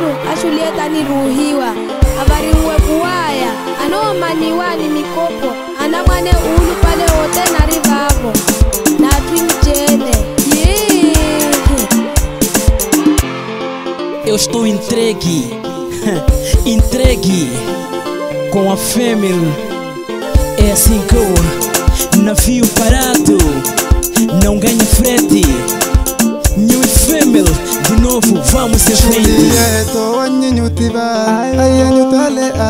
pano a Julieta niruhiwa. Avarimwe kuwaya anoomaniwani mikopo. Ana mwane ulu pale wote na rivavo na twimjele Yee. Eu estou entregue, entregue. Com a family. É assim que eu navio parado,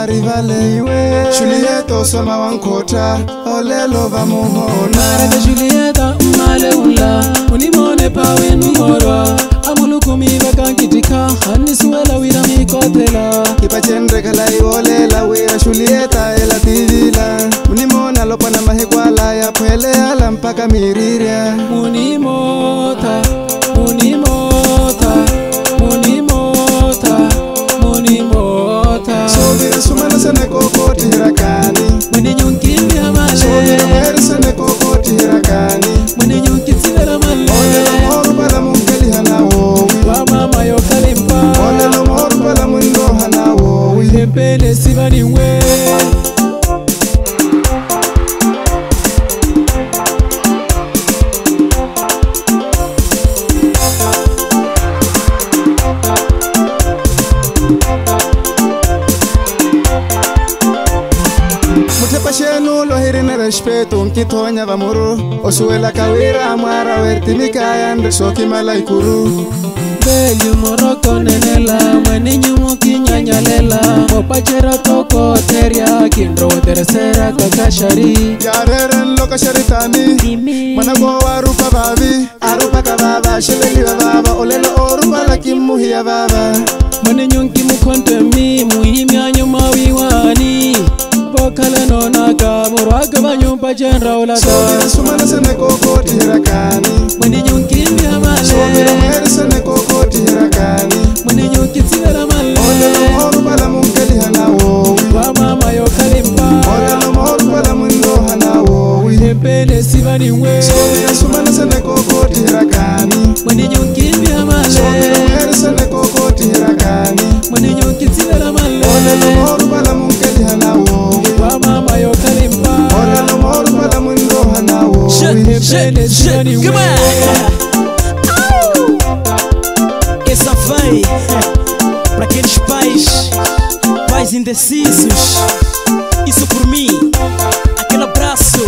arivaleiwe julieta usoma wankota olelova muhonaarate julieta umaleula unimone pawenumorwa amulukumivekangitika hanisuwela wira mikotela kipacendrekala iwolela wira julieta elativila unimona lopona mahikwala yapweleala mpaka mirirya Muni herisene kokoti hirakani muninyonkimbya male. Herisene kokoti hirakani muninyonkitsilela male. Onelo moru bala munkeli hanawowi wamama yokalimpa onelo moru bala mwindo hanawowi empele sibaniwe sepashenu lohirine respetu nkitonya vamuru osuela kawira mwara wertimikayande sokimalaikuru beli morokonenela mweninyumukinyonyolela mopachera tokoteria kindrowoteresera kakashari yareren lokasharitani mwanagowarupa vavi arupaka vava sheveliva vava olelo oruvala kimuhiya vava mweninyunkimukonte Akaba nyumpa chenra ulata Sobira sumana sene koko tihirakani Mwene nyunkindi amale. Sobira mwere sene koko tihirakani Mwene nyunkitira male Odelo moru bala munkeli hana wowi. Wa mama yo kalimba Odelo moru bala mundo hana wowi. Tepele sivani we. Sobira sumana sene koko tihirakani Mwene nyunkindi amale. Sobira mwere sene shake it, shake come on! Essa vai para aqueles pais, pais indecisos. Isso por mim, aquele abraço.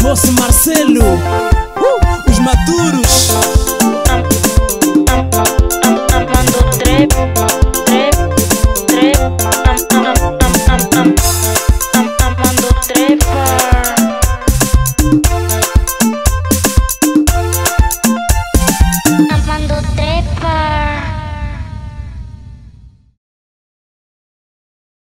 Boss Marcelo, os maduros. Amando trepa, trepa, trepa, Amando trepa. andando